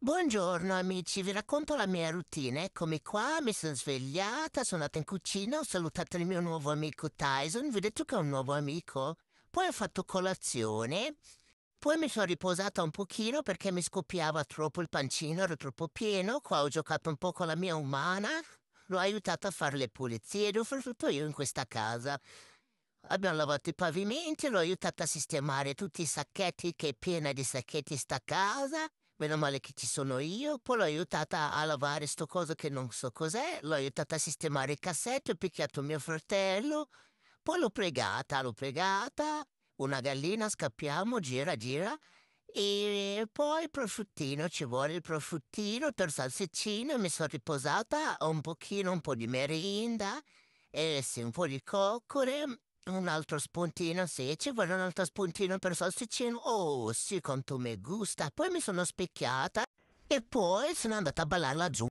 Buongiorno amici, vi racconto la mia routine. Eccomi qua, mi sono svegliata, sono andata in cucina, ho salutato il mio nuovo amico Tyson, vi ho detto che è un nuovo amico. Poi ho fatto colazione, poi mi sono riposata un pochino perché mi scoppiava troppo il pancino, ero troppo pieno. Qua ho giocato un po' con la mia umana, l'ho aiutata a fare le pulizie, l'ho fatto tutto io in questa casa. Abbiamo lavato i pavimenti, l'ho aiutata a sistemare tutti i sacchetti, che è piena di sacchetti sta casa. Meno male che ci sono io, poi l'ho aiutata a lavare sto coso che non so cos'è, l'ho aiutata a sistemare il cassetto, ho picchiato mio fratello, poi l'ho pregata, l'ho pregata, una gallina, scappiamo, gira, gira, e poi il prosciuttino, ci vuole il prosciuttino per salseccino, mi sono riposata, ho un pochino, un po' di merinda, e sì, un po' di coccole, un altro spuntino, sì, ci vuole un altro spuntino per salsicino. Oh, sì, quanto mi gusta. Poi mi sono specchiata e poi sono andata a ballare laggiù.